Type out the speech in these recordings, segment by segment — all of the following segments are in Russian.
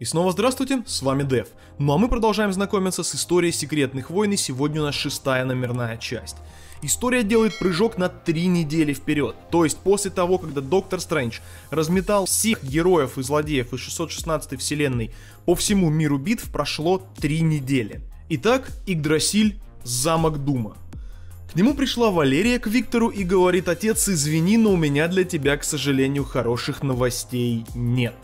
И снова здравствуйте, с вами Дев. Ну а мы продолжаем знакомиться с историей секретных войн, и сегодня у нас шестая номерная часть. История делает прыжок на три недели вперед, то есть после того, когда Доктор Стрэндж разметал всех героев и злодеев из 616 вселенной по всему миру битв, прошло три недели. Итак, Игдрасиль, замок Дума. К нему пришла Валерия к Виктору и говорит, отец, извини, но у меня для тебя, к сожалению, хороших новостей нет.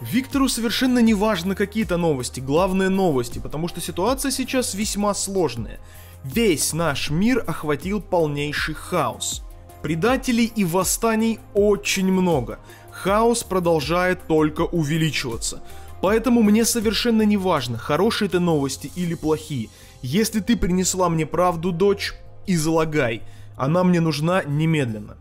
Виктору совершенно не важно какие-то новости, главные новости, потому что ситуация сейчас весьма сложная. Весь наш мир охватил полнейший хаос. Предателей и восстаний очень много. Хаос продолжает только увеличиваться. Поэтому мне совершенно не важно, хорошие это новости или плохие. Если ты принесла мне правду, дочь, излагай. Она мне нужна немедленно.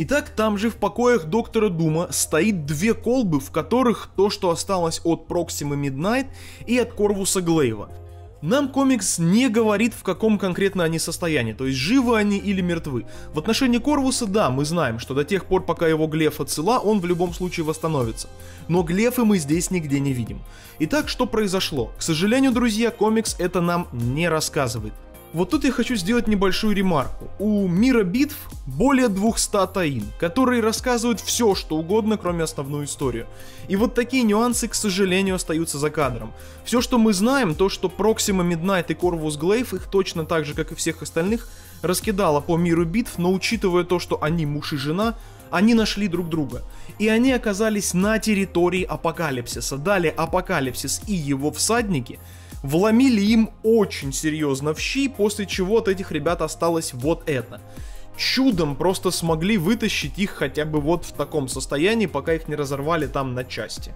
Итак, там же в покоях доктора Дума стоит две колбы, в которых то, что осталось от Проксимы Миднайт и от Корвуса Глейва. Нам комикс не говорит, в каком конкретно они состоянии, то есть живы они или мертвы. В отношении Корвуса, да, мы знаем, что до тех пор, пока его глефа цела, он в любом случае восстановится. Но глефы мы здесь нигде не видим. Итак, что произошло? К сожалению, друзья, комикс это нам не рассказывает. Вот тут я хочу сделать небольшую ремарку. У мира битв более 200 таин, которые рассказывают все, что угодно, кроме основную историю. И вот такие нюансы, к сожалению, остаются за кадром. Все, что мы знаем, то, что Проксима Миднайт и Корвус Глейв их точно так же, как и всех остальных, раскидала по миру битв, но учитывая то, что они муж и жена, они нашли друг друга. И они оказались на территории апокалипсиса. Далее апокалипсис и его всадники – вломили им очень серьезно в щи, после чего от этих ребят осталось вот это. Чудом просто смогли вытащить их хотя бы вот в таком состоянии, пока их не разорвали там на части.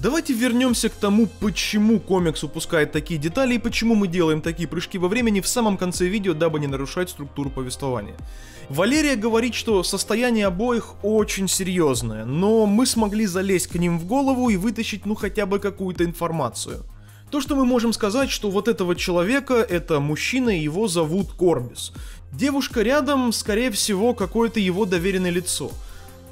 Давайте вернемся к тому, почему комикс упускает такие детали и почему мы делаем такие прыжки во времени в самом конце видео, дабы не нарушать структуру повествования. Валерия говорит, что состояние обоих очень серьезное, но мы смогли залезть к ним в голову и вытащить ну хотя бы какую-то информацию. То, что мы можем сказать, что вот этого человека, это мужчина, его зовут Корвус. Девушка рядом, скорее всего, какое-то его доверенное лицо.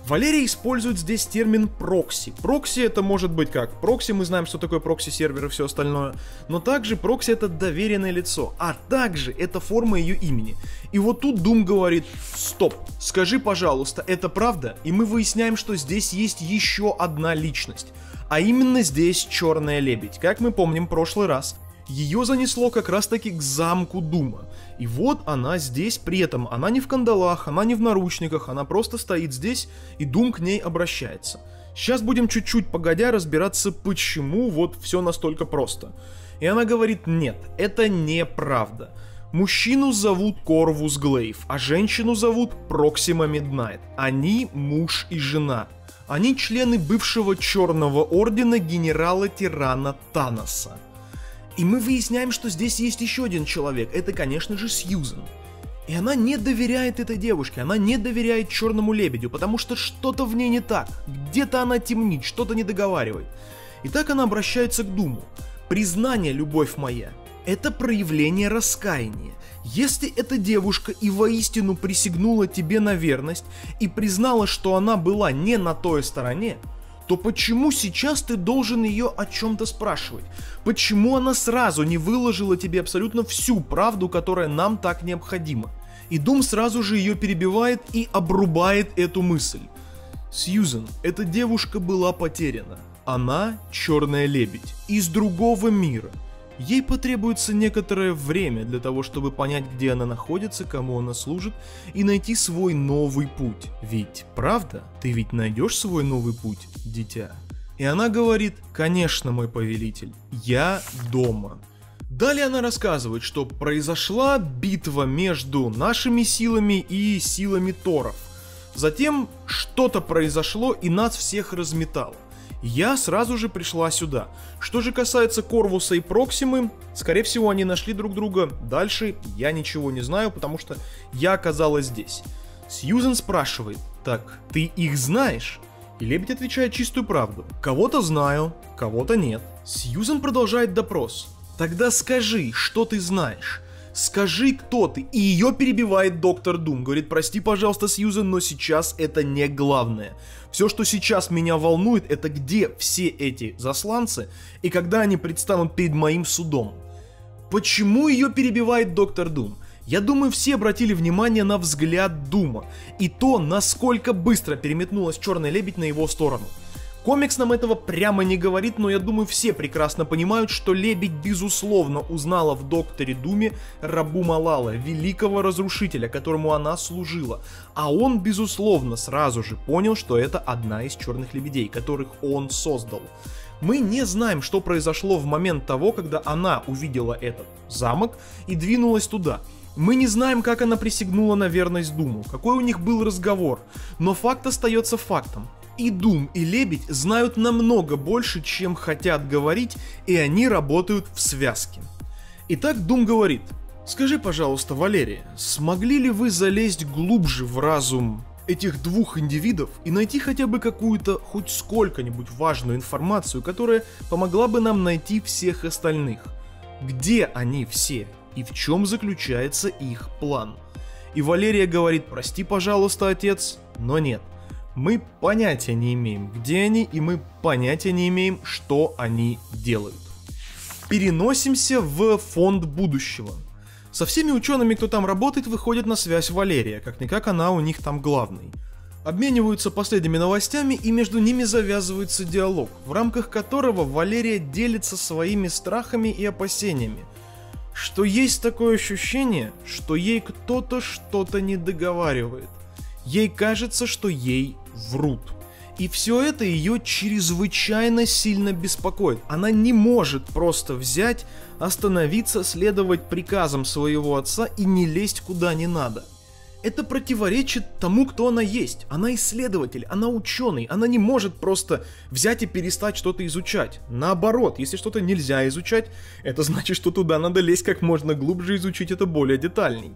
Валерия использует здесь термин прокси. Прокси это может быть как? Прокси, мы знаем, что такое прокси-сервер и все остальное. Но также прокси это доверенное лицо. А также это форма ее имени. И вот тут Дум говорит, стоп, скажи, пожалуйста, это правда? И мы выясняем, что здесь есть еще одна личность. А именно здесь Черная Лебедь. Как мы помним в прошлый раз, ее занесло как раз таки к замку Дума. И вот она здесь, при этом она не в кандалах, она не в наручниках, она просто стоит здесь, и Дум к ней обращается. Сейчас будем чуть-чуть погодя разбираться, почему вот все настолько просто. И она говорит, нет, это неправда. Мужчину зовут Корвус Глейв, а женщину зовут Проксима Миднайт. Они муж и жена. Они члены бывшего Черного Ордена генерала-тирана Таноса. И мы выясняем, что здесь есть еще один человек. Это, конечно же, Сьюзен. И она не доверяет этой девушке, она не доверяет Черному Лебедю, потому что что-то в ней не так. Где-то она темнит, что-то не договаривает. И так она обращается к Думу. Признание, любовь моя, это проявление раскаяния. Если эта девушка и воистину присягнула тебе на верность и признала, что она была не на той стороне, то почему сейчас ты должен ее о чем-то спрашивать? Почему она сразу не выложила тебе абсолютно всю правду, которая нам так необходима? И Дум сразу же ее перебивает и обрубает эту мысль. Сьюзен, эта девушка была потеряна. Она черная лебедь из другого мира – Ей потребуется некоторое время для того, чтобы понять, где она находится, кому она служит, и найти свой новый путь. Ведь, правда, ты ведь найдешь свой новый путь, дитя? И она говорит, конечно, мой повелитель, я дома. Далее она рассказывает, что произошла битва между нашими силами и силами Торов. Затем что-то произошло и нас всех разметало я сразу же пришла сюда. Что же касается Корвуса и Проксимы, скорее всего они нашли друг друга. Дальше я ничего не знаю, потому что я оказалась здесь. Сьюзен спрашивает, так, ты их знаешь? И Лебедь отвечает чистую правду. Кого-то знаю, кого-то нет. Сьюзен продолжает допрос. Тогда скажи, что ты знаешь. Скажи, кто ты. И ее перебивает доктор Дум. Говорит, прости, пожалуйста, Сьюзен, но сейчас это не главное. Все, что сейчас меня волнует, это где все эти засланцы и когда они предстанут перед моим судом. Почему ее перебивает доктор Дум? Я думаю, все обратили внимание на взгляд Дума и то, насколько быстро переметнулась Черный Лебедь на его сторону. Комикс нам этого прямо не говорит, но я думаю, все прекрасно понимают, что Лебедь безусловно узнала в Докторе Думе Рабу Малала, великого разрушителя, которому она служила. А он, безусловно, сразу же понял, что это одна из черных лебедей, которых он создал. Мы не знаем, что произошло в момент того, когда она увидела этот замок и двинулась туда. Мы не знаем, как она присягнула на верность Думу, какой у них был разговор, но факт остается фактом. И Дум, и Лебедь знают намного больше, чем хотят говорить, и они работают в связке. Итак, Дум говорит, «Скажи, пожалуйста, Валерия, смогли ли вы залезть глубже в разум этих двух индивидов и найти хотя бы какую-то, хоть сколько-нибудь важную информацию, которая помогла бы нам найти всех остальных? Где они все? и в чем заключается их план. И Валерия говорит, прости, пожалуйста, отец, но нет. Мы понятия не имеем, где они, и мы понятия не имеем, что они делают. Переносимся в фонд будущего. Со всеми учеными, кто там работает, выходит на связь Валерия, как-никак она у них там главный. Обмениваются последними новостями и между ними завязывается диалог, в рамках которого Валерия делится своими страхами и опасениями – что есть такое ощущение, что ей кто-то что-то не договаривает. Ей кажется, что ей врут. И все это ее чрезвычайно сильно беспокоит. Она не может просто взять, остановиться, следовать приказам своего отца и не лезть куда не надо. Это противоречит тому, кто она есть. Она исследователь, она ученый, она не может просто взять и перестать что-то изучать. Наоборот, если что-то нельзя изучать, это значит, что туда надо лезть как можно глубже изучить это более детальней.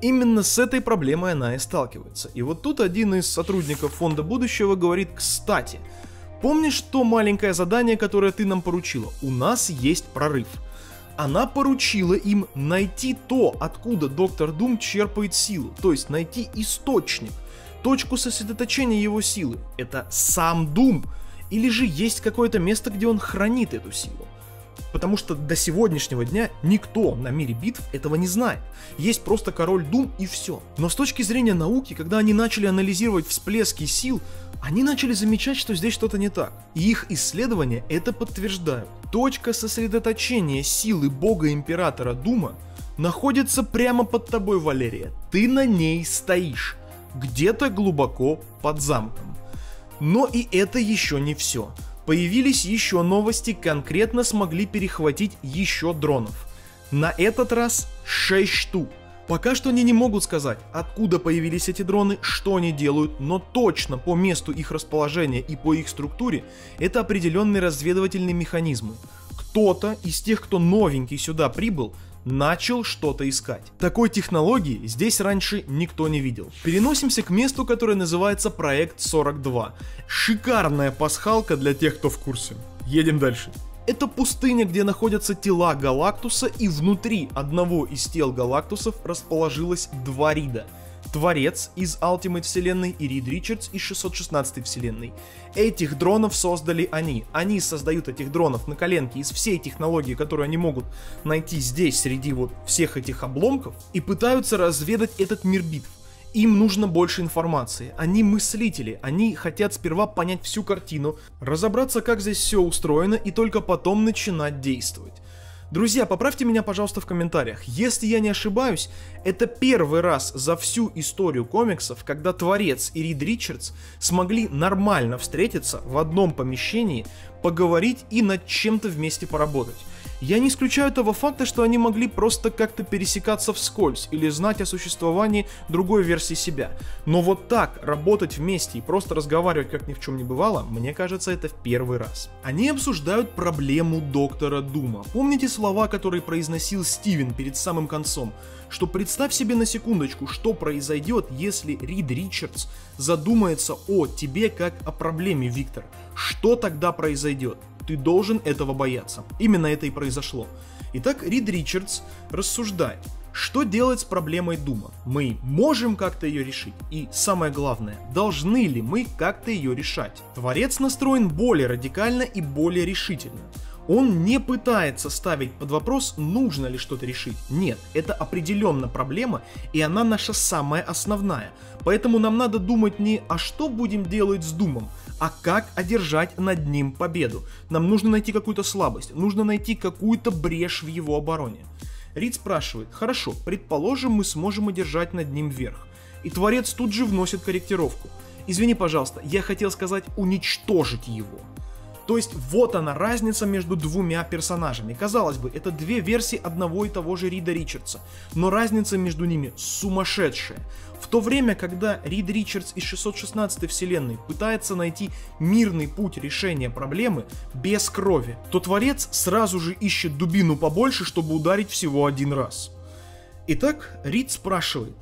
Именно с этой проблемой она и сталкивается. И вот тут один из сотрудников Фонда Будущего говорит, кстати, помнишь то маленькое задание, которое ты нам поручила? У нас есть прорыв – она поручила им найти то, откуда доктор Дум черпает силу, то есть найти источник, точку сосредоточения его силы. Это сам Дум, или же есть какое-то место, где он хранит эту силу. Потому что до сегодняшнего дня никто на мире битв этого не знает. Есть просто король Дум и все. Но с точки зрения науки, когда они начали анализировать всплески сил, они начали замечать, что здесь что-то не так. И их исследования это подтверждают. Точка сосредоточения силы бога императора Дума находится прямо под тобой, Валерия. Ты на ней стоишь. Где-то глубоко под замком. Но и это еще не все. Появились еще новости, конкретно смогли перехватить еще дронов. На этот раз 6 штук. Пока что они не могут сказать, откуда появились эти дроны, что они делают, но точно по месту их расположения и по их структуре это определенные разведывательные механизмы. Кто-то из тех, кто новенький сюда прибыл, начал что-то искать. Такой технологии здесь раньше никто не видел. Переносимся к месту, которое называется Проект 42. Шикарная пасхалка для тех, кто в курсе. Едем дальше. Это пустыня, где находятся тела Галактуса, и внутри одного из тел Галактусов расположилось два Рида. Творец из Ultimate вселенной и Рид Ричардс из 616 вселенной. Этих дронов создали они. Они создают этих дронов на коленке из всей технологии, которую они могут найти здесь, среди вот всех этих обломков, и пытаются разведать этот мир битв. Им нужно больше информации. Они мыслители, они хотят сперва понять всю картину, разобраться, как здесь все устроено, и только потом начинать действовать. Друзья, поправьте меня, пожалуйста, в комментариях. Если я не ошибаюсь, это первый раз за всю историю комиксов, когда Творец и Рид Ричардс смогли нормально встретиться в одном помещении, поговорить и над чем-то вместе поработать. Я не исключаю того факта, что они могли просто как-то пересекаться вскользь или знать о существовании другой версии себя. Но вот так работать вместе и просто разговаривать как ни в чем не бывало, мне кажется, это в первый раз. Они обсуждают проблему доктора Дума. Помните слова, которые произносил Стивен перед самым концом? Что представь себе на секундочку, что произойдет, если Рид Ричардс задумается о тебе как о проблеме, Виктор. Что тогда произойдет? Ты должен этого бояться. Именно это и произошло. Итак, Рид Ричардс рассуждает, Что делать с проблемой Дума? Мы можем как-то ее решить? И самое главное, должны ли мы как-то ее решать? Творец настроен более радикально и более решительно. Он не пытается ставить под вопрос, нужно ли что-то решить. Нет, это определенно проблема, и она наша самая основная. Поэтому нам надо думать не «а что будем делать с Думом?», а как одержать над ним победу. Нам нужно найти какую-то слабость, нужно найти какую-то брешь в его обороне. Рид спрашивает, хорошо, предположим, мы сможем одержать над ним верх. И Творец тут же вносит корректировку. Извини, пожалуйста, я хотел сказать уничтожить его. То есть вот она разница между двумя персонажами. Казалось бы, это две версии одного и того же Рида Ричардса, но разница между ними сумасшедшая. В то время, когда Рид Ричардс из 616 вселенной пытается найти мирный путь решения проблемы без крови, то Творец сразу же ищет дубину побольше, чтобы ударить всего один раз. Итак, Рид спрашивает,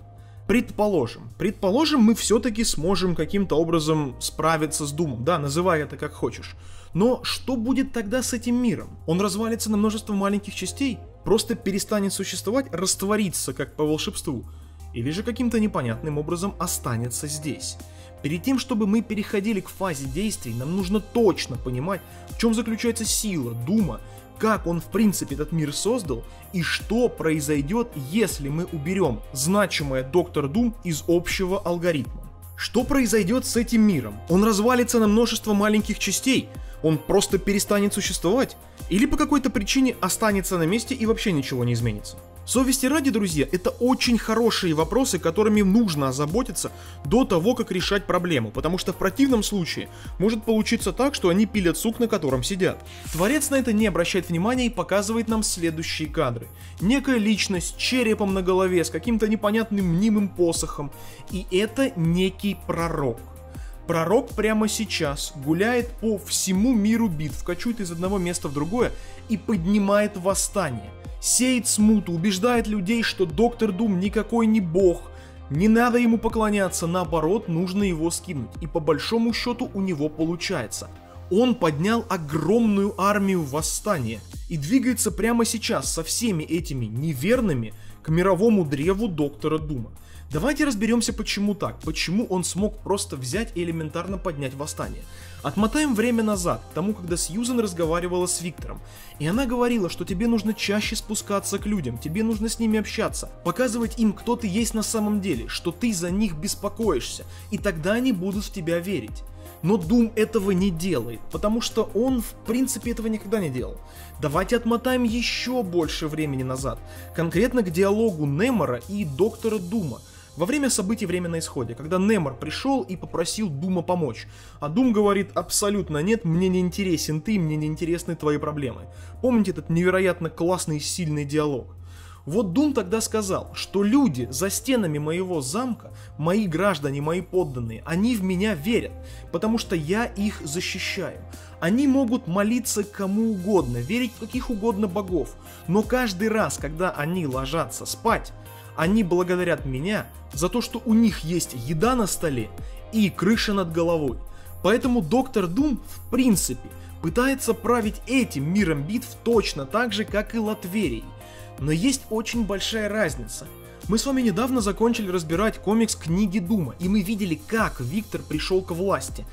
Предположим, предположим, мы все-таки сможем каким-то образом справиться с Думом, да, называй это как хочешь. Но что будет тогда с этим миром? Он развалится на множество маленьких частей? Просто перестанет существовать, растворится, как по волшебству? Или же каким-то непонятным образом останется здесь? Перед тем, чтобы мы переходили к фазе действий, нам нужно точно понимать, в чем заключается сила, дума, как он в принципе этот мир создал и что произойдет, если мы уберем значимое Доктор Дум из общего алгоритма. Что произойдет с этим миром? Он развалится на множество маленьких частей, он просто перестанет существовать? Или по какой-то причине останется на месте и вообще ничего не изменится? Совести ради, друзья, это очень хорошие вопросы, которыми нужно озаботиться до того, как решать проблему, потому что в противном случае может получиться так, что они пилят сук, на котором сидят. Творец на это не обращает внимания и показывает нам следующие кадры. Некая личность с черепом на голове, с каким-то непонятным мнимым посохом, и это некий пророк. Пророк прямо сейчас гуляет по всему миру битв, кочует из одного места в другое и поднимает восстание. Сеет смуту, убеждает людей, что Доктор Дум никакой не бог, не надо ему поклоняться, наоборот, нужно его скинуть. И по большому счету у него получается. Он поднял огромную армию восстания и двигается прямо сейчас со всеми этими неверными к мировому древу Доктора Дума. Давайте разберемся, почему так, почему он смог просто взять и элементарно поднять восстание. Отмотаем время назад, к тому, когда Сьюзен разговаривала с Виктором, и она говорила, что тебе нужно чаще спускаться к людям, тебе нужно с ними общаться, показывать им, кто ты есть на самом деле, что ты за них беспокоишься, и тогда они будут в тебя верить. Но Дум этого не делает, потому что он в принципе этого никогда не делал. Давайте отмотаем еще больше времени назад, конкретно к диалогу Немора и доктора Дума, во время событий «Время на исходе», когда Немор пришел и попросил Дума помочь, а Дум говорит «абсолютно нет, мне не интересен ты, мне не интересны твои проблемы». Помните этот невероятно классный и сильный диалог? Вот Дум тогда сказал, что люди за стенами моего замка, мои граждане, мои подданные, они в меня верят, потому что я их защищаю. Они могут молиться кому угодно, верить в каких угодно богов, но каждый раз, когда они ложатся спать, они благодарят меня за то, что у них есть еда на столе и крыша над головой. Поэтому Доктор Дум, в принципе, пытается править этим миром битв точно так же, как и Латверией. Но есть очень большая разница. Мы с вами недавно закончили разбирать комикс книги Дума, и мы видели, как Виктор пришел к власти.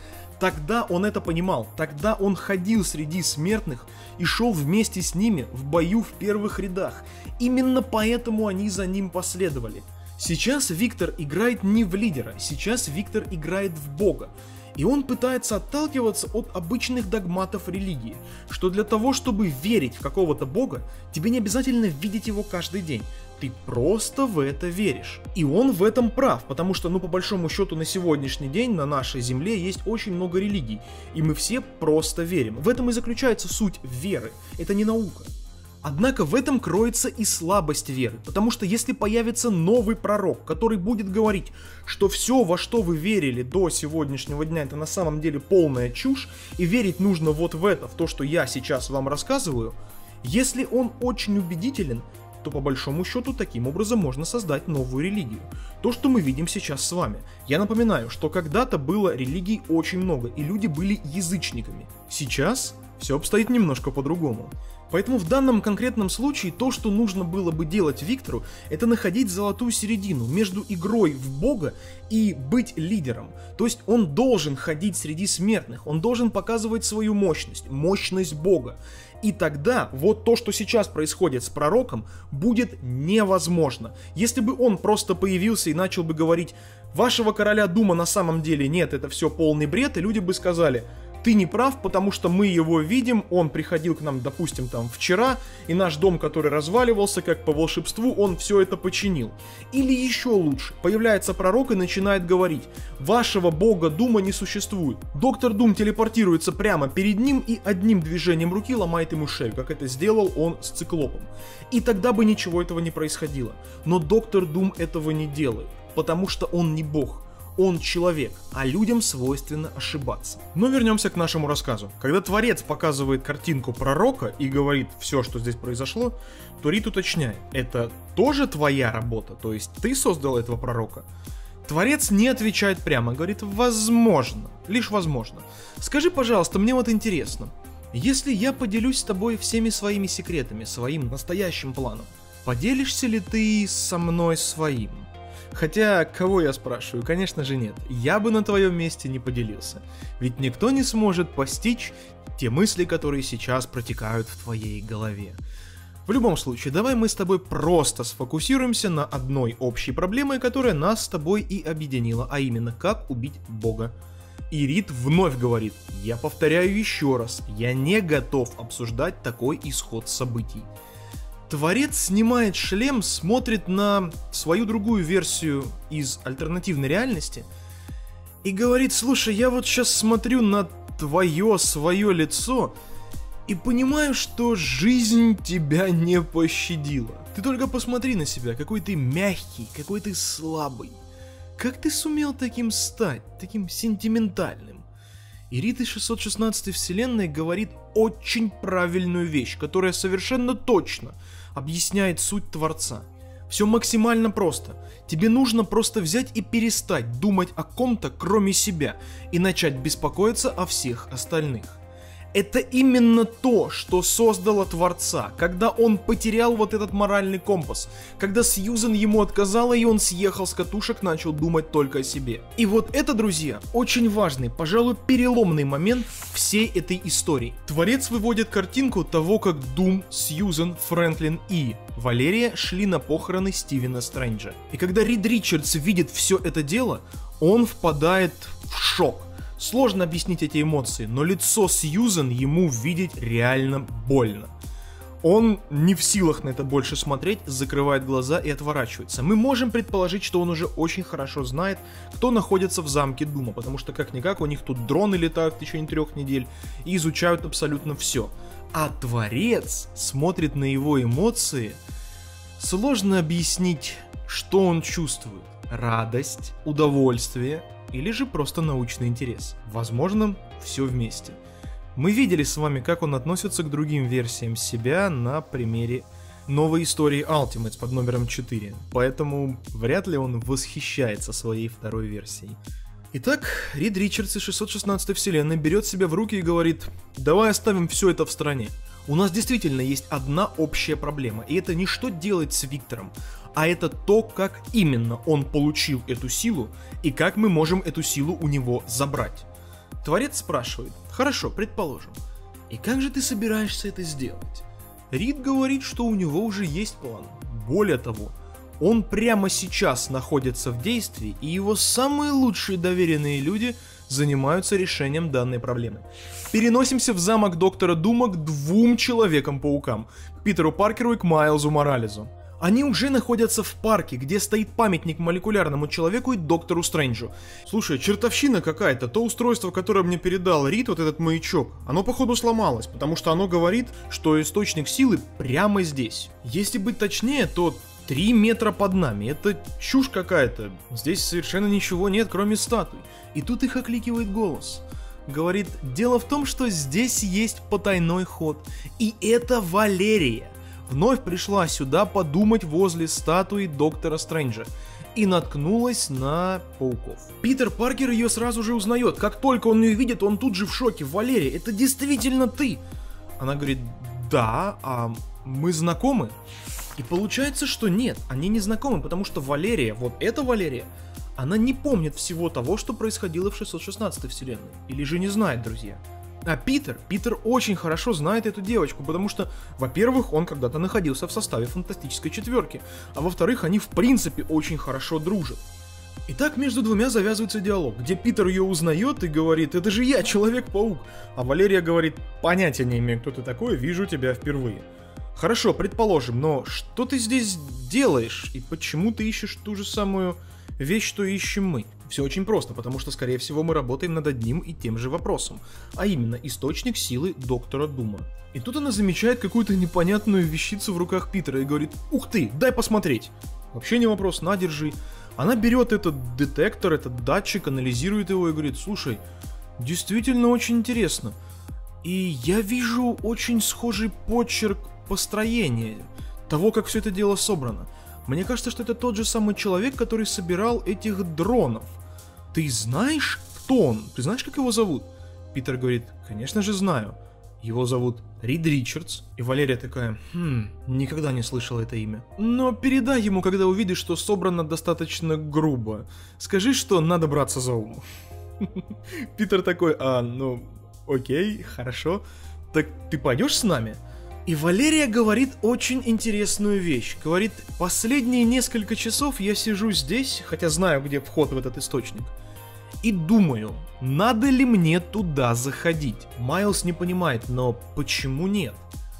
Тогда он это понимал, тогда он ходил среди смертных и шел вместе с ними в бою в первых рядах. Именно поэтому они за ним последовали. Сейчас Виктор играет не в лидера, сейчас Виктор играет в бога. И он пытается отталкиваться от обычных догматов религии, что для того, чтобы верить в какого-то бога, тебе не обязательно видеть его каждый день. Ты просто в это веришь. И он в этом прав, потому что, ну, по большому счету, на сегодняшний день на нашей земле есть очень много религий, и мы все просто верим. В этом и заключается суть веры. Это не наука. Однако в этом кроется и слабость веры, потому что если появится новый пророк, который будет говорить, что все, во что вы верили до сегодняшнего дня, это на самом деле полная чушь, и верить нужно вот в это, в то, что я сейчас вам рассказываю, если он очень убедителен, то по большому счету таким образом можно создать новую религию. То, что мы видим сейчас с вами. Я напоминаю, что когда-то было религий очень много, и люди были язычниками. Сейчас все обстоит немножко по-другому. Поэтому в данном конкретном случае то, что нужно было бы делать Виктору, это находить золотую середину между игрой в Бога и быть лидером. То есть он должен ходить среди смертных, он должен показывать свою мощность, мощность Бога. И тогда вот то, что сейчас происходит с пророком, будет невозможно. Если бы он просто появился и начал бы говорить, вашего короля Дума на самом деле нет, это все полный бред, и люди бы сказали, ты не прав, потому что мы его видим, он приходил к нам, допустим, там вчера, и наш дом, который разваливался, как по волшебству, он все это починил. Или еще лучше, появляется пророк и начинает говорить, вашего бога Дума не существует. Доктор Дум телепортируется прямо перед ним и одним движением руки ломает ему шею, как это сделал он с циклопом. И тогда бы ничего этого не происходило. Но доктор Дум этого не делает, потому что он не бог. Он человек, а людям свойственно ошибаться. Но вернемся к нашему рассказу. Когда Творец показывает картинку пророка и говорит все, что здесь произошло, то Рит уточняет, это тоже твоя работа, то есть ты создал этого пророка? Творец не отвечает прямо, говорит «возможно», лишь возможно. Скажи, пожалуйста, мне вот интересно, если я поделюсь с тобой всеми своими секретами, своим настоящим планом, поделишься ли ты со мной своим? Хотя, кого я спрашиваю? Конечно же нет. Я бы на твоем месте не поделился. Ведь никто не сможет постичь те мысли, которые сейчас протекают в твоей голове. В любом случае, давай мы с тобой просто сфокусируемся на одной общей проблеме, которая нас с тобой и объединила, а именно, как убить Бога. И Рид вновь говорит, я повторяю еще раз, я не готов обсуждать такой исход событий. Творец снимает шлем, смотрит на свою другую версию из альтернативной реальности и говорит, слушай, я вот сейчас смотрю на твое, свое лицо и понимаю, что жизнь тебя не пощадила. Ты только посмотри на себя, какой ты мягкий, какой ты слабый. Как ты сумел таким стать, таким сентиментальным? И Рита 616 вселенной говорит очень правильную вещь, которая совершенно точно объясняет суть Творца. Все максимально просто. Тебе нужно просто взять и перестать думать о ком-то, кроме себя, и начать беспокоиться о всех остальных. Это именно то, что создало Творца, когда он потерял вот этот моральный компас, когда Сьюзен ему отказала и он съехал с катушек, начал думать только о себе. И вот это, друзья, очень важный, пожалуй, переломный момент всей этой истории. Творец выводит картинку того, как Дум, Сьюзен, Фрэнклин и Валерия шли на похороны Стивена Стрэнджа. И когда Рид Ричардс видит все это дело, он впадает в шок – Сложно объяснить эти эмоции, но лицо Сьюзен ему видеть реально больно. Он не в силах на это больше смотреть, закрывает глаза и отворачивается. Мы можем предположить, что он уже очень хорошо знает, кто находится в замке Дума, потому что как-никак у них тут дроны летают в течение трех недель и изучают абсолютно все. А Творец смотрит на его эмоции. Сложно объяснить, что он чувствует. Радость, удовольствие, или же просто научный интерес. Возможно, все вместе. Мы видели с вами, как он относится к другим версиям себя на примере новой истории Ultimates под номером 4, поэтому вряд ли он восхищается своей второй версией. Итак, Рид Ричардс из 616 вселенной берет себя в руки и говорит, давай оставим все это в стране. У нас действительно есть одна общая проблема, и это не что делать с Виктором, а это то, как именно он получил эту силу и как мы можем эту силу у него забрать. Творец спрашивает, хорошо, предположим, и как же ты собираешься это сделать? Рид говорит, что у него уже есть план. Более того, он прямо сейчас находится в действии, и его самые лучшие доверенные люди занимаются решением данной проблемы. Переносимся в замок доктора Дума к двум Человекам-паукам, Питеру Паркеру и к Майлзу Морализу. Они уже находятся в парке, где стоит памятник молекулярному человеку и доктору Стрэнджу. Слушай, чертовщина какая-то. То устройство, которое мне передал Рит, вот этот маячок, оно походу сломалось, потому что оно говорит, что источник силы прямо здесь. Если быть точнее, то 3 метра под нами. Это чушь какая-то. Здесь совершенно ничего нет, кроме статуй. И тут их окликивает голос. Говорит, дело в том, что здесь есть потайной ход. И это Валерия вновь пришла сюда подумать возле статуи доктора Стрэнджа и наткнулась на пауков. Питер Паркер ее сразу же узнает. Как только он ее видит, он тут же в шоке. Валерия, это действительно ты! Она говорит, да, а мы знакомы? И получается, что нет, они не знакомы, потому что Валерия, вот эта Валерия, она не помнит всего того, что происходило в 616 вселенной. Или же не знает, друзья. А Питер, Питер очень хорошо знает эту девочку, потому что, во-первых, он когда-то находился в составе фантастической четверки, а во-вторых, они в принципе очень хорошо дружат. И так между двумя завязывается диалог, где Питер ее узнает и говорит, это же я, Человек-паук, а Валерия говорит, понятия не имею, кто ты такой, вижу тебя впервые. Хорошо, предположим, но что ты здесь делаешь и почему ты ищешь ту же самую вещь, что ищем мы? Все очень просто, потому что, скорее всего, мы работаем над одним и тем же вопросом, а именно источник силы доктора Дума. И тут она замечает какую-то непонятную вещицу в руках Питера и говорит «Ух ты, дай посмотреть!» Вообще не вопрос, на, держи. Она берет этот детектор, этот датчик, анализирует его и говорит «Слушай, действительно очень интересно. И я вижу очень схожий почерк построения того, как все это дело собрано. Мне кажется, что это тот же самый человек, который собирал этих дронов. Ты знаешь, кто он? Ты знаешь, как его зовут? Питер говорит, конечно же знаю. Его зовут Рид Ричардс. И Валерия такая, хм, никогда не слышала это имя. Но передай ему, когда увидишь, что собрано достаточно грубо. Скажи, что надо браться за ум. Питер такой, а, ну, окей, хорошо. Так ты пойдешь с нами? И Валерия говорит очень интересную вещь. Говорит, последние несколько часов я сижу здесь, хотя знаю, где вход в этот источник, и думаю, надо ли мне туда заходить. Майлз не понимает, но почему нет?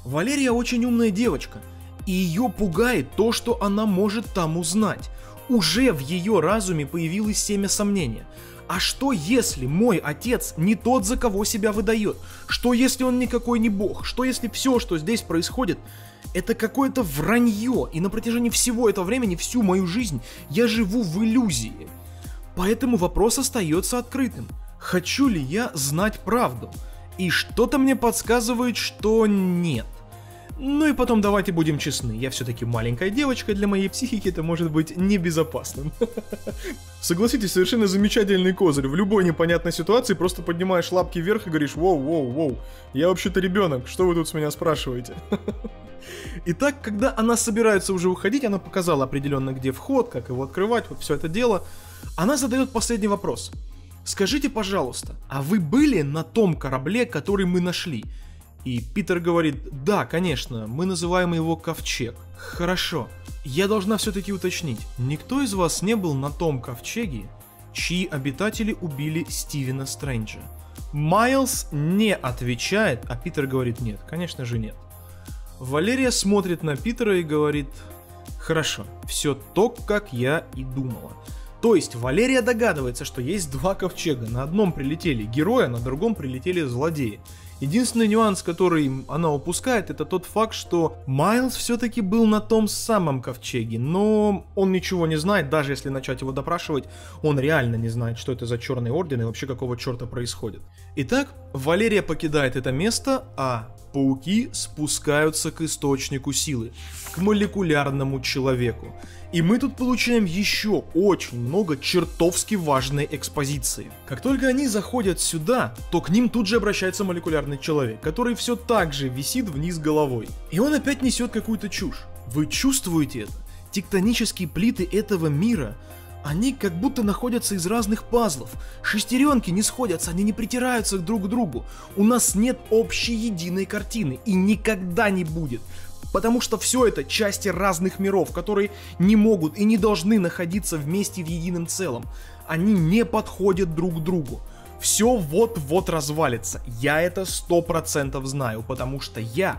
Валерия очень умная девочка, и ее пугает то, что она может там узнать. Уже в ее разуме появилось семя сомнения – а что если мой отец не тот, за кого себя выдает? Что если он никакой не бог? Что если все, что здесь происходит, это какое-то вранье, и на протяжении всего этого времени, всю мою жизнь, я живу в иллюзии? Поэтому вопрос остается открытым. Хочу ли я знать правду? И что-то мне подсказывает, что нет. Ну и потом давайте будем честны, я все-таки маленькая девочка, для моей психики это может быть небезопасным. Согласитесь, совершенно замечательный козырь. В любой непонятной ситуации просто поднимаешь лапки вверх и говоришь «Воу, воу, воу, я вообще-то ребенок, что вы тут с меня спрашиваете?» Итак, когда она собирается уже уходить, она показала определенно, где вход, как его открывать, вот все это дело. Она задает последний вопрос. Скажите, пожалуйста, а вы были на том корабле, который мы нашли? И Питер говорит, да, конечно, мы называем его Ковчег. Хорошо. Я должна все-таки уточнить, никто из вас не был на том Ковчеге, чьи обитатели убили Стивена Стрэнджа? Майлз не отвечает, а Питер говорит нет, конечно же нет. Валерия смотрит на Питера и говорит, хорошо, все то, как я и думала. То есть Валерия догадывается, что есть два ковчега. На одном прилетели герои, а на другом прилетели злодеи. Единственный нюанс, который она упускает, это тот факт, что Майлз все-таки был на том самом ковчеге, но он ничего не знает, даже если начать его допрашивать, он реально не знает, что это за черный орден и вообще какого черта происходит. Итак, Валерия покидает это место, а пауки спускаются к источнику силы, к молекулярному человеку. И мы тут получаем еще очень много чертовски важной экспозиции. Как только они заходят сюда, то к ним тут же обращается молекулярный человек, который все так же висит вниз головой. И он опять несет какую-то чушь. Вы чувствуете это? Тектонические плиты этого мира они как будто находятся из разных пазлов. Шестеренки не сходятся, они не притираются друг к другу. У нас нет общей единой картины и никогда не будет. Потому что все это части разных миров, которые не могут и не должны находиться вместе в едином целом. Они не подходят друг к другу. Все вот-вот развалится. Я это сто процентов знаю, потому что я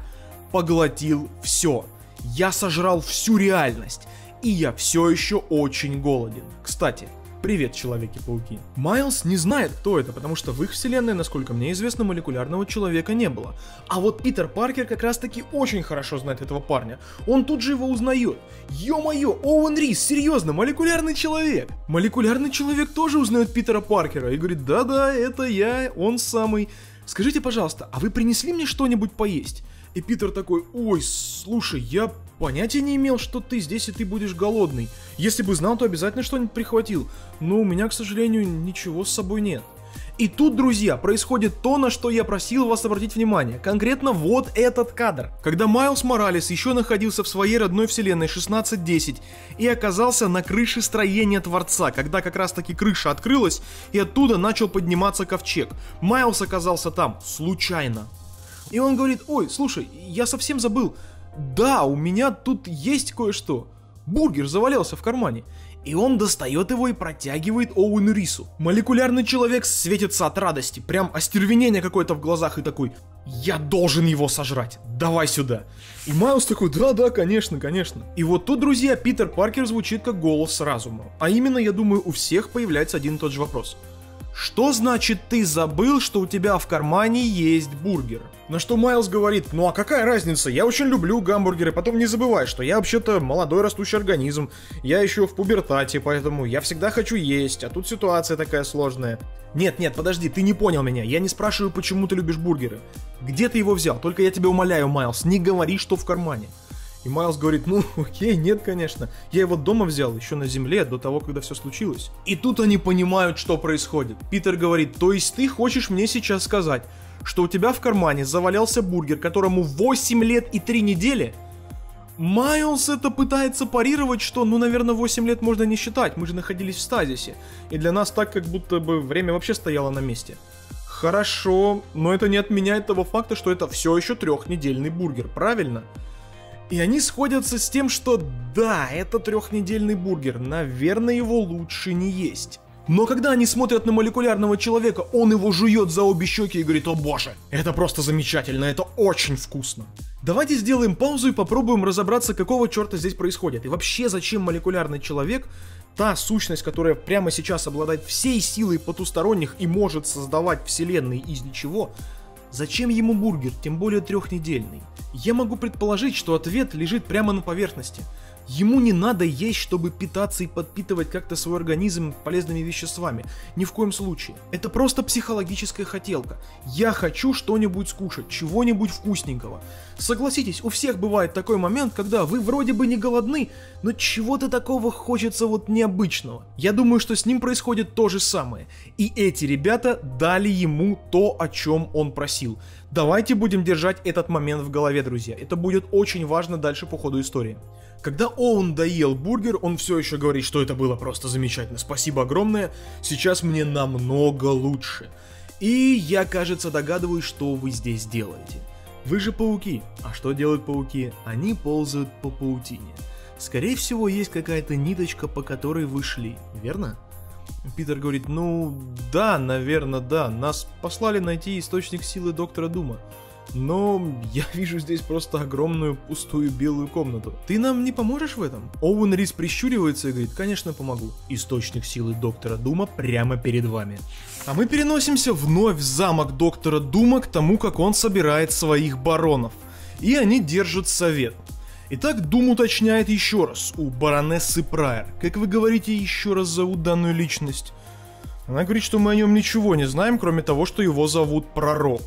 поглотил все. Я сожрал всю реальность. И я все еще очень голоден. Кстати, Привет, Человеки-пауки. Майлз не знает, кто это, потому что в их вселенной, насколько мне известно, молекулярного человека не было. А вот Питер Паркер как раз таки очень хорошо знает этого парня. Он тут же его узнает. Ё-моё, Оуэн Рис, серьезно, молекулярный человек. Молекулярный человек тоже узнает Питера Паркера и говорит, да-да, это я, он самый. Скажите, пожалуйста, а вы принесли мне что-нибудь поесть? И Питер такой, ой, слушай, я понятия не имел, что ты здесь и ты будешь голодный. Если бы знал, то обязательно что-нибудь прихватил. Но у меня, к сожалению, ничего с собой нет. И тут, друзья, происходит то, на что я просил вас обратить внимание. Конкретно вот этот кадр. Когда Майлз Моралес еще находился в своей родной вселенной 1610 и оказался на крыше строения Творца, когда как раз таки крыша открылась и оттуда начал подниматься ковчег. Майлз оказался там случайно. И он говорит, ой, слушай, я совсем забыл. Да, у меня тут есть кое-что. Бургер завалялся в кармане. И он достает его и протягивает Оуэну Рису. Молекулярный человек светится от радости, прям остервенение какое-то в глазах и такой «Я должен его сожрать, давай сюда». И Майлз такой «Да-да, конечно, конечно». И вот тут, друзья, Питер Паркер звучит как голос разума. А именно, я думаю, у всех появляется один и тот же вопрос – что значит ты забыл, что у тебя в кармане есть бургер? На что Майлз говорит, ну а какая разница, я очень люблю гамбургеры, потом не забывай, что я вообще-то молодой растущий организм, я еще в пубертате, поэтому я всегда хочу есть, а тут ситуация такая сложная. Нет, нет, подожди, ты не понял меня, я не спрашиваю, почему ты любишь бургеры. Где ты его взял? Только я тебя умоляю, Майлз, не говори, что в кармане. И Майлз говорит, ну окей, нет, конечно. Я его дома взял, еще на земле, до того, когда все случилось. И тут они понимают, что происходит. Питер говорит, то есть ты хочешь мне сейчас сказать, что у тебя в кармане завалялся бургер, которому 8 лет и 3 недели? Майлз это пытается парировать, что, ну, наверное, 8 лет можно не считать, мы же находились в стазисе. И для нас так, как будто бы время вообще стояло на месте. Хорошо, но это не отменяет того факта, что это все еще трехнедельный бургер, правильно? И они сходятся с тем, что да, это трехнедельный бургер, наверное, его лучше не есть. Но когда они смотрят на молекулярного человека, он его жует за обе щеки и говорит, о боже, это просто замечательно, это очень вкусно. Давайте сделаем паузу и попробуем разобраться, какого черта здесь происходит. И вообще, зачем молекулярный человек, та сущность, которая прямо сейчас обладает всей силой потусторонних и может создавать вселенные из ничего, Зачем ему бургер, тем более трехнедельный? Я могу предположить, что ответ лежит прямо на поверхности. Ему не надо есть, чтобы питаться и подпитывать как-то свой организм полезными веществами. Ни в коем случае. Это просто психологическая хотелка. Я хочу что-нибудь скушать, чего-нибудь вкусненького. Согласитесь, у всех бывает такой момент, когда вы вроде бы не голодны, но чего-то такого хочется вот необычного. Я думаю, что с ним происходит то же самое. И эти ребята дали ему то, о чем он просил. Давайте будем держать этот момент в голове, друзья. Это будет очень важно дальше по ходу истории. Когда Оуэн доел бургер, он все еще говорит, что это было просто замечательно. Спасибо огромное. Сейчас мне намного лучше. И я, кажется, догадываюсь, что вы здесь делаете. Вы же пауки. А что делают пауки? Они ползают по паутине. Скорее всего, есть какая-то ниточка, по которой вы шли, верно? Питер говорит, ну да, наверное, да. Нас послали найти источник силы доктора Дума. Но я вижу здесь просто огромную пустую белую комнату. Ты нам не поможешь в этом? Оуэн Рис прищуривается и говорит, конечно помогу. Источник силы доктора Дума прямо перед вами. А мы переносимся вновь в замок доктора Дума к тому, как он собирает своих баронов. И они держат совет. Итак, Дум уточняет еще раз у баронессы Прайер. Как вы говорите, еще раз зовут данную личность? Она говорит, что мы о нем ничего не знаем, кроме того, что его зовут Пророк.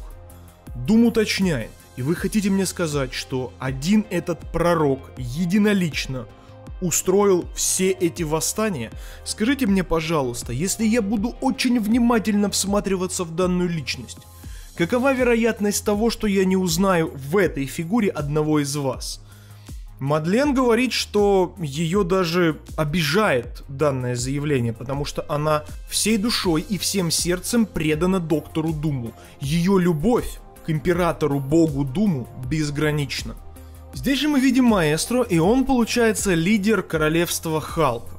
Дум уточняет, и вы хотите мне сказать, что один этот пророк единолично устроил все эти восстания? Скажите мне, пожалуйста, если я буду очень внимательно всматриваться в данную личность, какова вероятность того, что я не узнаю в этой фигуре одного из вас? Мадлен говорит, что ее даже обижает данное заявление, потому что она всей душой и всем сердцем предана доктору Думу. Ее любовь императору богу Думу безгранично. Здесь же мы видим маэстро, и он получается лидер королевства Халков.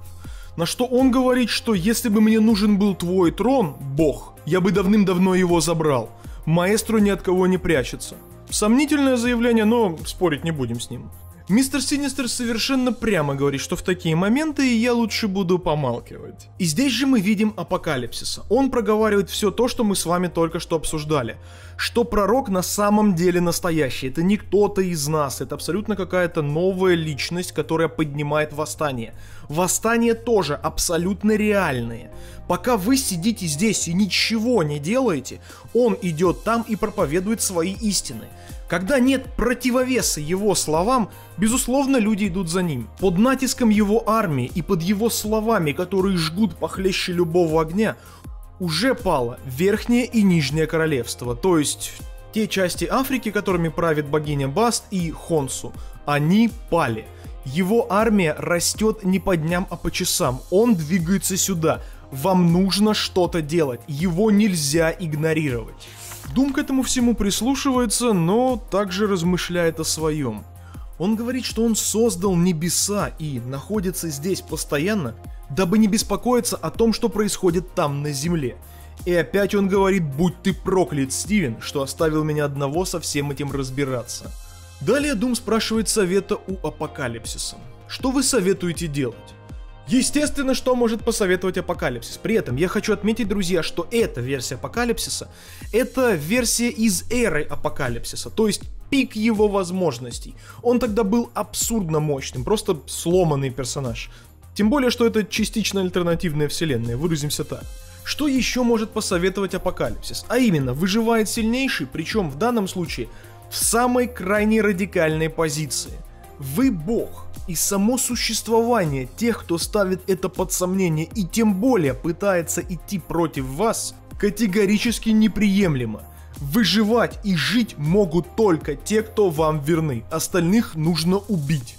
На что он говорит, что если бы мне нужен был твой трон, бог, я бы давным-давно его забрал. Маэстро ни от кого не прячется. Сомнительное заявление, но спорить не будем с ним. Мистер Синистер совершенно прямо говорит, что в такие моменты я лучше буду помалкивать. И здесь же мы видим апокалипсиса. Он проговаривает все то, что мы с вами только что обсуждали. Что пророк на самом деле настоящий. Это не кто-то из нас, это абсолютно какая-то новая личность, которая поднимает восстание. Восстания тоже абсолютно реальные. Пока вы сидите здесь и ничего не делаете, он идет там и проповедует свои истины. Когда нет противовеса его словам, безусловно, люди идут за ним. Под натиском его армии и под его словами, которые жгут похлеще любого огня, уже пало Верхнее и Нижнее Королевство, то есть те части Африки, которыми правит богиня Баст и Хонсу, они пали. Его армия растет не по дням, а по часам. Он двигается сюда. Вам нужно что-то делать. Его нельзя игнорировать. Дум к этому всему прислушивается, но также размышляет о своем. Он говорит, что он создал небеса и находится здесь постоянно, дабы не беспокоиться о том, что происходит там на земле. И опять он говорит, будь ты проклят, Стивен, что оставил меня одного со всем этим разбираться. Далее Дум спрашивает совета у Апокалипсиса. Что вы советуете делать? Естественно, что может посоветовать Апокалипсис. При этом я хочу отметить, друзья, что эта версия Апокалипсиса, это версия из эры Апокалипсиса, то есть пик его возможностей. Он тогда был абсурдно мощным, просто сломанный персонаж. Тем более, что это частично альтернативная вселенная, выразимся так. Что еще может посоветовать Апокалипсис? А именно, выживает сильнейший, причем в данном случае в самой крайне радикальной позиции. Вы бог, и само существование тех, кто ставит это под сомнение и тем более пытается идти против вас, категорически неприемлемо. Выживать и жить могут только те, кто вам верны, остальных нужно убить.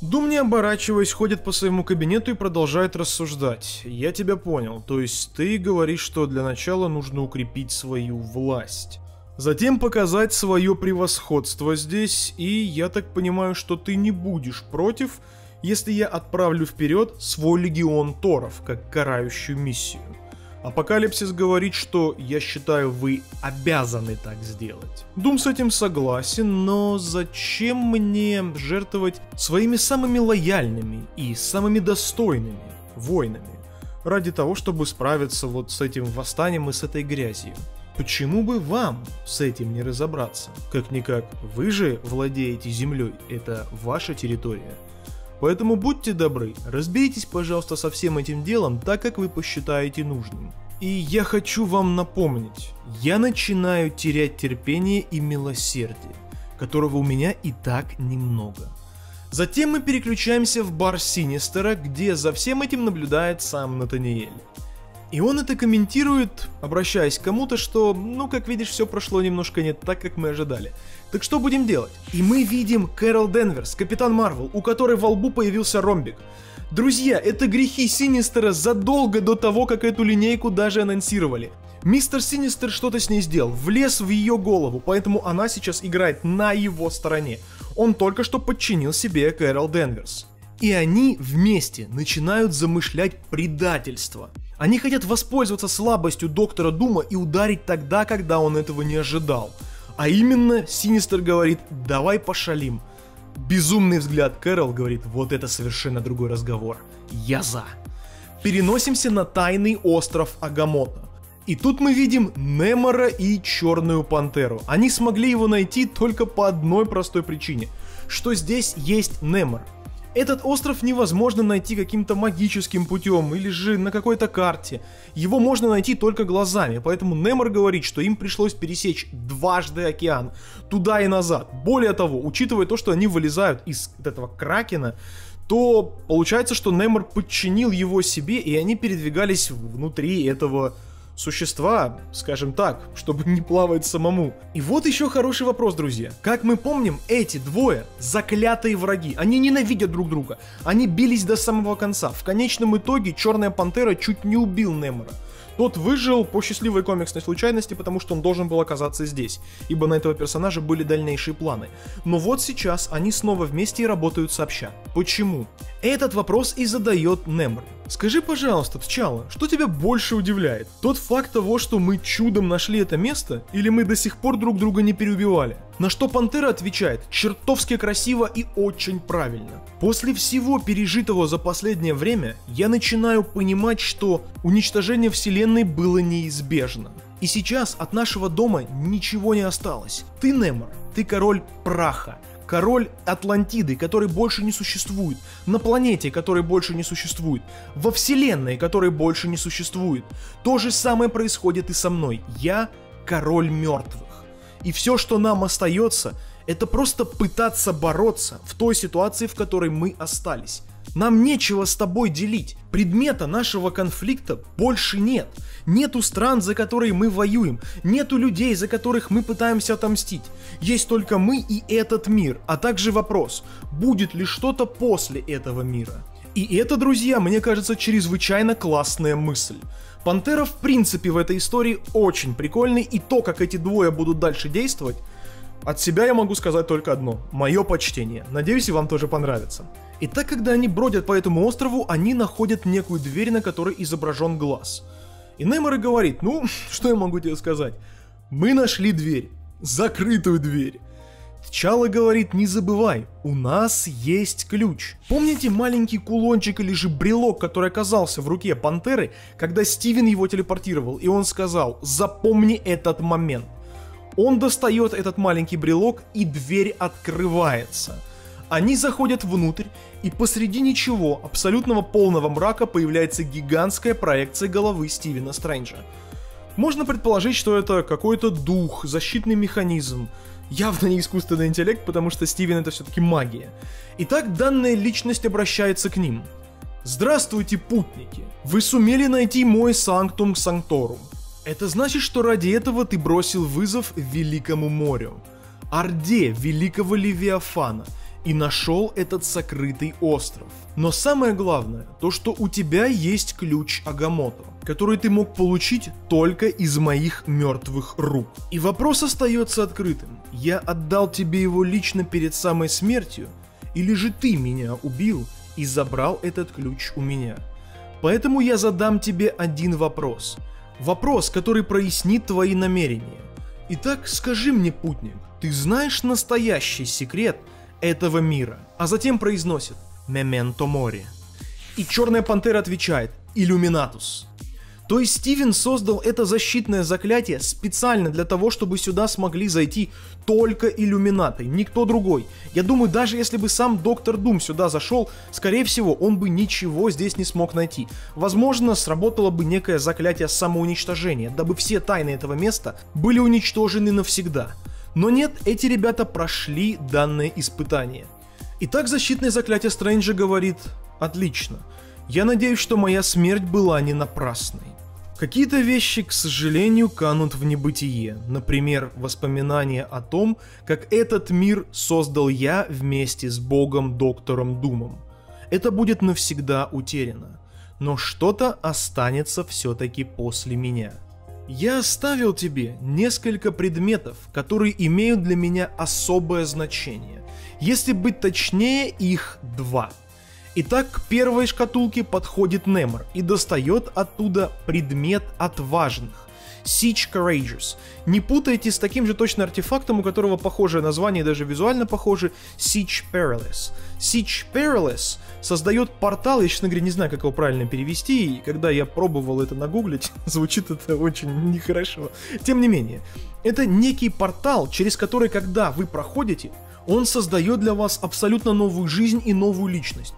Дум, не оборачиваясь, ходит по своему кабинету и продолжает рассуждать. Я тебя понял, то есть ты говоришь, что для начала нужно укрепить свою власть. Затем показать свое превосходство здесь, и я так понимаю, что ты не будешь против, если я отправлю вперед свой легион Торов, как карающую миссию. Апокалипсис говорит, что я считаю, вы обязаны так сделать. Дум с этим согласен, но зачем мне жертвовать своими самыми лояльными и самыми достойными воинами? Ради того, чтобы справиться вот с этим восстанием и с этой грязью. Почему бы вам с этим не разобраться? Как-никак, вы же владеете землей, это ваша территория. Поэтому будьте добры, разберитесь, пожалуйста, со всем этим делом так, как вы посчитаете нужным. И я хочу вам напомнить, я начинаю терять терпение и милосердие, которого у меня и так немного. Затем мы переключаемся в бар Синистера, где за всем этим наблюдает сам Натаниэль. И он это комментирует, обращаясь к кому-то, что, ну, как видишь, все прошло немножко не так, как мы ожидали. Так что будем делать? И мы видим Кэрол Денверс, Капитан Марвел, у которой во лбу появился ромбик. Друзья, это грехи Синистера задолго до того, как эту линейку даже анонсировали. Мистер Синистер что-то с ней сделал, влез в ее голову, поэтому она сейчас играет на его стороне. Он только что подчинил себе Кэрол Денверс. И они вместе начинают замышлять предательство. Они хотят воспользоваться слабостью доктора Дума и ударить тогда, когда он этого не ожидал. А именно, Синистер говорит, давай пошалим. Безумный взгляд Кэрол говорит, вот это совершенно другой разговор. Я за. Переносимся на тайный остров Агамота. И тут мы видим Немора и Черную Пантеру. Они смогли его найти только по одной простой причине, что здесь есть Немор. Этот остров невозможно найти каким-то магическим путем или же на какой-то карте. Его можно найти только глазами, поэтому Немор говорит, что им пришлось пересечь дважды океан, туда и назад. Более того, учитывая то, что они вылезают из этого кракена, то получается, что Немор подчинил его себе, и они передвигались внутри этого существа, скажем так, чтобы не плавать самому. И вот еще хороший вопрос, друзья. Как мы помним, эти двое заклятые враги. Они ненавидят друг друга. Они бились до самого конца. В конечном итоге Черная Пантера чуть не убил Немора. Тот выжил по счастливой комиксной случайности, потому что он должен был оказаться здесь, ибо на этого персонажа были дальнейшие планы. Но вот сейчас они снова вместе и работают сообща. Почему? Этот вопрос и задает Немр. Скажи, пожалуйста, Тчала, что тебя больше удивляет? Тот факт того, что мы чудом нашли это место, или мы до сих пор друг друга не переубивали? На что Пантера отвечает чертовски красиво и очень правильно. После всего пережитого за последнее время, я начинаю понимать, что уничтожение вселенной было неизбежно. И сейчас от нашего дома ничего не осталось. Ты Немор, ты король праха, король Атлантиды, который больше не существует, на планете, которой больше не существует, во вселенной, которой больше не существует. То же самое происходит и со мной. Я король мертвых. И все, что нам остается, это просто пытаться бороться в той ситуации, в которой мы остались. Нам нечего с тобой делить. Предмета нашего конфликта больше нет. Нету стран, за которые мы воюем. Нету людей, за которых мы пытаемся отомстить. Есть только мы и этот мир. А также вопрос, будет ли что-то после этого мира. И это, друзья, мне кажется, чрезвычайно классная мысль. Пантера в принципе в этой истории очень прикольный, и то, как эти двое будут дальше действовать, от себя я могу сказать только одно. Мое почтение. Надеюсь, и вам тоже понравится. И так, когда они бродят по этому острову, они находят некую дверь, на которой изображен глаз. И Немор говорит, ну, что я могу тебе сказать? Мы нашли дверь. Закрытую дверь. Тчала говорит, не забывай, у нас есть ключ. Помните маленький кулончик или же брелок, который оказался в руке пантеры, когда Стивен его телепортировал, и он сказал, запомни этот момент. Он достает этот маленький брелок, и дверь открывается. Они заходят внутрь, и посреди ничего, абсолютного полного мрака, появляется гигантская проекция головы Стивена Стрэнджа. Можно предположить, что это какой-то дух, защитный механизм, явно не искусственный интеллект, потому что Стивен это все-таки магия. Итак, данная личность обращается к ним. Здравствуйте, путники! Вы сумели найти мой Санктум Санкторум. Это значит, что ради этого ты бросил вызов Великому морю, Орде Великого Левиафана, и нашел этот сокрытый остров. Но самое главное, то что у тебя есть ключ Агамото, который ты мог получить только из моих мертвых рук. И вопрос остается открытым. Я отдал тебе его лично перед самой смертью, или же ты меня убил и забрал этот ключ у меня? Поэтому я задам тебе один вопрос – Вопрос, который прояснит твои намерения. Итак, скажи мне, путник, ты знаешь настоящий секрет этого мира? А затем произносит «Мементо море». И Черная Пантера отвечает «Иллюминатус». То есть Стивен создал это защитное заклятие специально для того, чтобы сюда смогли зайти только иллюминаты, никто другой. Я думаю, даже если бы сам Доктор Дум сюда зашел, скорее всего, он бы ничего здесь не смог найти. Возможно, сработало бы некое заклятие самоуничтожения, дабы все тайны этого места были уничтожены навсегда. Но нет, эти ребята прошли данное испытание. Итак, защитное заклятие Стрэнджа говорит «Отлично». Я надеюсь, что моя смерть была не напрасной. Какие-то вещи, к сожалению, канут в небытие. Например, воспоминания о том, как этот мир создал я вместе с богом Доктором Думом. Это будет навсегда утеряно. Но что-то останется все-таки после меня. Я оставил тебе несколько предметов, которые имеют для меня особое значение. Если быть точнее, их два – Итак, к первой шкатулке подходит Немор и достает оттуда предмет отважных. Siege Courageous. Не путайте с таким же точно артефактом, у которого похожее название, даже визуально похоже, Siege Perilous. Siege Perilous создает портал, я, честно говоря, не знаю, как его правильно перевести, и когда я пробовал это нагуглить, звучит это очень нехорошо. Тем не менее, это некий портал, через который, когда вы проходите, он создает для вас абсолютно новую жизнь и новую личность.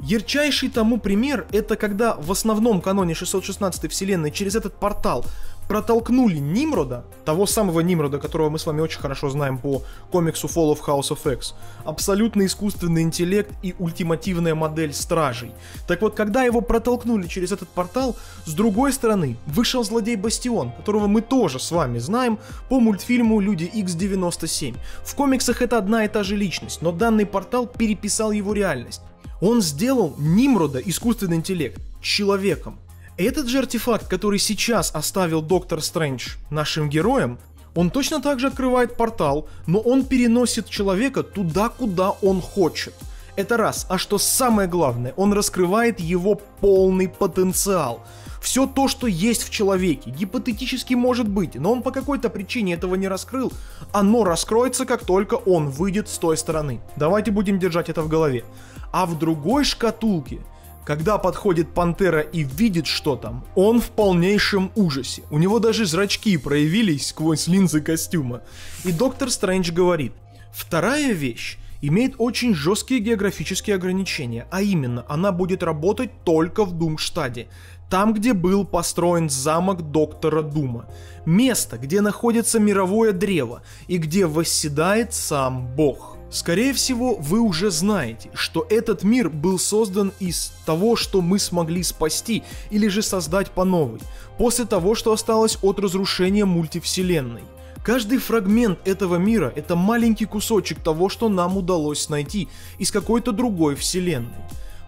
Ярчайший тому пример это когда в основном каноне 616 вселенной через этот портал протолкнули Нимрода, того самого Нимрода, которого мы с вами очень хорошо знаем по комиксу Fall of House of X, абсолютно искусственный интеллект и ультимативная модель стражей. Так вот, когда его протолкнули через этот портал, с другой стороны вышел злодей Бастион, которого мы тоже с вами знаем по мультфильму Люди X97. В комиксах это одна и та же личность, но данный портал переписал его реальность. Он сделал Нимрода, искусственный интеллект, человеком. Этот же артефакт, который сейчас оставил Доктор Стрэндж нашим героям, он точно так же открывает портал, но он переносит человека туда, куда он хочет. Это раз. А что самое главное, он раскрывает его полный потенциал. Все то, что есть в человеке, гипотетически может быть, но он по какой-то причине этого не раскрыл, оно раскроется, как только он выйдет с той стороны. Давайте будем держать это в голове. А в другой шкатулке, когда подходит пантера и видит, что там, он в полнейшем ужасе. У него даже зрачки проявились сквозь линзы костюма. И доктор Стрэндж говорит, вторая вещь имеет очень жесткие географические ограничения, а именно, она будет работать только в Думштаде, там, где был построен замок доктора Дума, место, где находится мировое древо и где восседает сам Бог. Скорее всего, вы уже знаете, что этот мир был создан из того, что мы смогли спасти или же создать по новой, после того, что осталось от разрушения мультивселенной. Каждый фрагмент этого мира – это маленький кусочек того, что нам удалось найти из какой-то другой вселенной.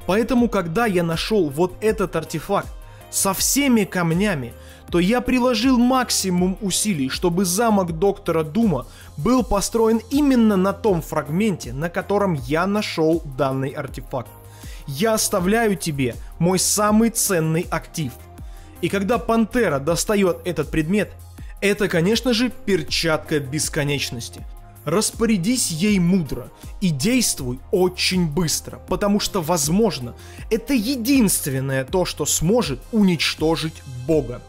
Поэтому, когда я нашел вот этот артефакт со всеми камнями, то я приложил максимум усилий, чтобы замок доктора Дума был построен именно на том фрагменте, на котором я нашел данный артефакт. Я оставляю тебе мой самый ценный актив. И когда Пантера достает этот предмет, это, конечно же, перчатка бесконечности. Распорядись ей мудро и действуй очень быстро, потому что, возможно, это единственное то, что сможет уничтожить Бога.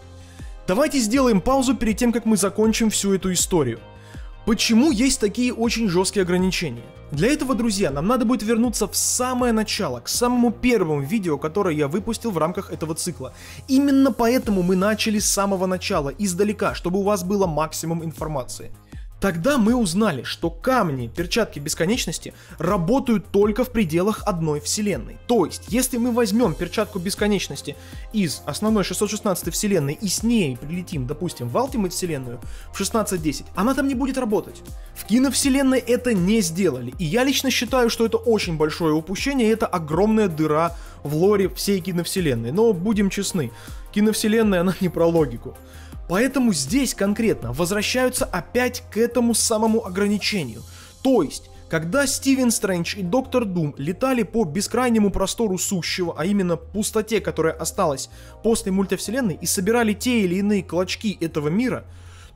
Давайте сделаем паузу перед тем, как мы закончим всю эту историю. Почему есть такие очень жесткие ограничения? Для этого, друзья, нам надо будет вернуться в самое начало, к самому первому видео, которое я выпустил в рамках этого цикла. Именно поэтому мы начали с самого начала, издалека, чтобы у вас было максимум информации. Тогда мы узнали, что камни, перчатки бесконечности работают только в пределах одной вселенной. То есть, если мы возьмем перчатку бесконечности из основной 616 вселенной и с ней прилетим, допустим, в Ultimate вселенную, в 1610, она там не будет работать. В киновселенной это не сделали. И я лично считаю, что это очень большое упущение, и это огромная дыра в лоре всей киновселенной. Но будем честны, киновселенная, она не про логику. Поэтому здесь конкретно возвращаются опять к этому самому ограничению. То есть, когда Стивен Стрэндж и Доктор Дум летали по бескрайнему простору сущего, а именно пустоте, которая осталась после мультивселенной, и собирали те или иные клочки этого мира,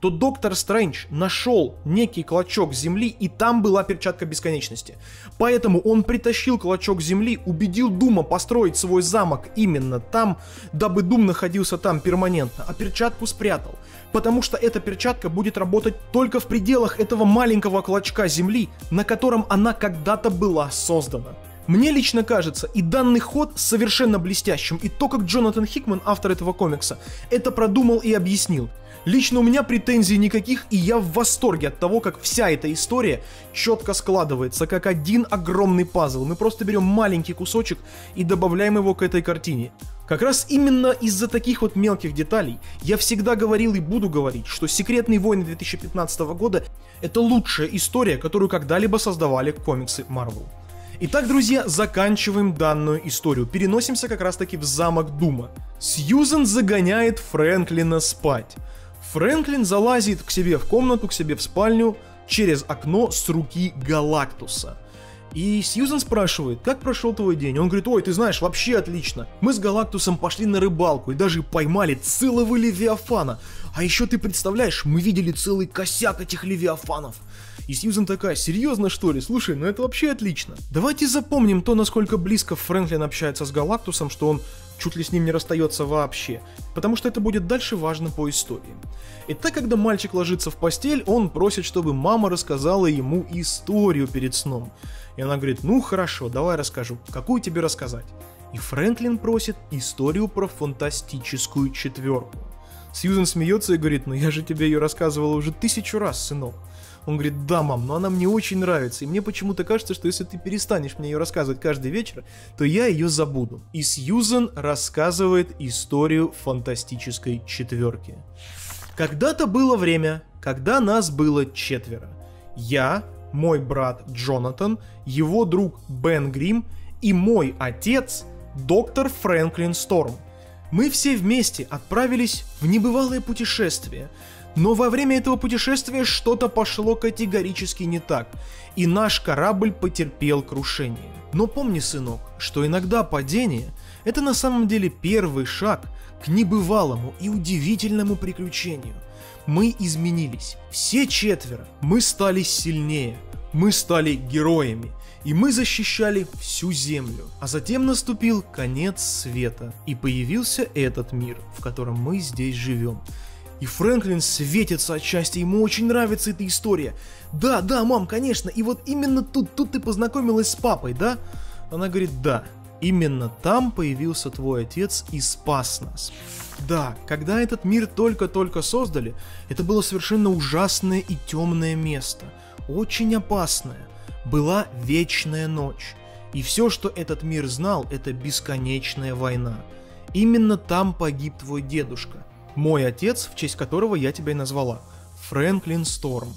то Доктор Стрэндж нашел некий клочок земли, и там была перчатка бесконечности. Поэтому он притащил клочок земли, убедил Дума построить свой замок именно там, дабы Дум находился там перманентно, а перчатку спрятал. Потому что эта перчатка будет работать только в пределах этого маленького клочка земли, на котором она когда-то была создана. Мне лично кажется, и данный ход совершенно блестящим, и то, как Джонатан Хикман, автор этого комикса, это продумал и объяснил. Лично у меня претензий никаких, и я в восторге от того, как вся эта история четко складывается, как один огромный пазл. Мы просто берем маленький кусочек и добавляем его к этой картине. Как раз именно из-за таких вот мелких деталей я всегда говорил и буду говорить, что «Секретные войны» 2015 года — это лучшая история, которую когда-либо создавали комиксы Marvel. Итак, друзья, заканчиваем данную историю. Переносимся как раз таки в замок Дума. Сьюзен загоняет Фрэнклина спать. Фрэнклин залазит к себе в комнату, к себе в спальню через окно с руки Галактуса. И Сьюзен спрашивает, как прошел твой день? Он говорит, ой, ты знаешь, вообще отлично. Мы с Галактусом пошли на рыбалку и даже поймали целого Левиафана. А еще ты представляешь, мы видели целый косяк этих Левиафанов. И Сьюзен такая, серьезно что ли? Слушай, ну это вообще отлично. Давайте запомним то, насколько близко Фрэнклин общается с Галактусом, что он чуть ли с ним не расстается вообще, потому что это будет дальше важно по истории. И так, когда мальчик ложится в постель, он просит, чтобы мама рассказала ему историю перед сном. И она говорит, ну хорошо, давай расскажу. Какую тебе рассказать? И Фрэнклин просит историю про фантастическую четверку. Сьюзен смеется и говорит, ну я же тебе ее рассказывала уже тысячу раз, сынок. Он говорит, да, мам, но она мне очень нравится, и мне почему-то кажется, что если ты перестанешь мне ее рассказывать каждый вечер, то я ее забуду. И Сьюзен рассказывает историю фантастической четверки. Когда-то было время, когда нас было четверо. Я, мой брат Джонатан, его друг Бен Грим и мой отец, доктор Фрэнклин Сторм. Мы все вместе отправились в небывалое путешествие – но во время этого путешествия что-то пошло категорически не так, и наш корабль потерпел крушение. Но помни, сынок, что иногда падение – это на самом деле первый шаг к небывалому и удивительному приключению. Мы изменились, все четверо, мы стали сильнее, мы стали героями, и мы защищали всю Землю. А затем наступил конец света, и появился этот мир, в котором мы здесь живем. И Фрэнклин светится от счастья, ему очень нравится эта история. Да, да, мам, конечно, и вот именно тут, тут ты познакомилась с папой, да? Она говорит, да, именно там появился твой отец и спас нас. Да, когда этот мир только-только создали, это было совершенно ужасное и темное место, очень опасное. была вечная ночь. И все, что этот мир знал, это бесконечная война. Именно там погиб твой дедушка. Мой отец, в честь которого я тебя и назвала. Фрэнклин Сторм.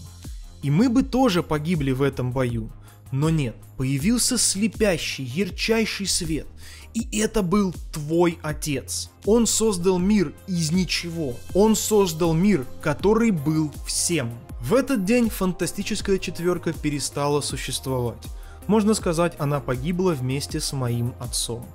И мы бы тоже погибли в этом бою. Но нет, появился слепящий, ярчайший свет. И это был твой отец. Он создал мир из ничего. Он создал мир, который был всем. В этот день фантастическая четверка перестала существовать. Можно сказать, она погибла вместе с моим отцом.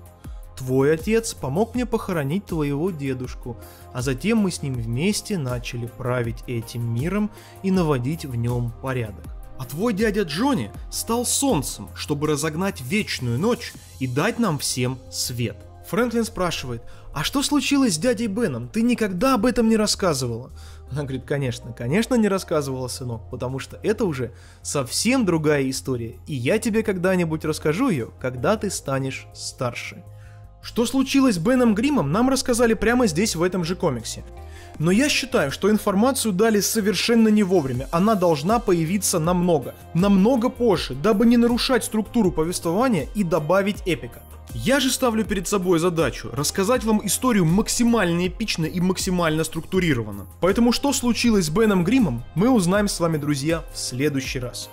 Твой отец помог мне похоронить твоего дедушку, а затем мы с ним вместе начали править этим миром и наводить в нем порядок. А твой дядя Джонни стал солнцем, чтобы разогнать вечную ночь и дать нам всем свет. Фрэнклин спрашивает, а что случилось с дядей Беном? Ты никогда об этом не рассказывала. Она говорит, конечно, конечно не рассказывала, сынок, потому что это уже совсем другая история, и я тебе когда-нибудь расскажу ее, когда ты станешь старше. Что случилось с Беном Гримом, нам рассказали прямо здесь, в этом же комиксе. Но я считаю, что информацию дали совершенно не вовремя. Она должна появиться намного, намного позже, дабы не нарушать структуру повествования и добавить эпика. Я же ставлю перед собой задачу рассказать вам историю максимально эпично и максимально структурированно. Поэтому что случилось с Беном Гримом, мы узнаем с вами, друзья, в следующий раз.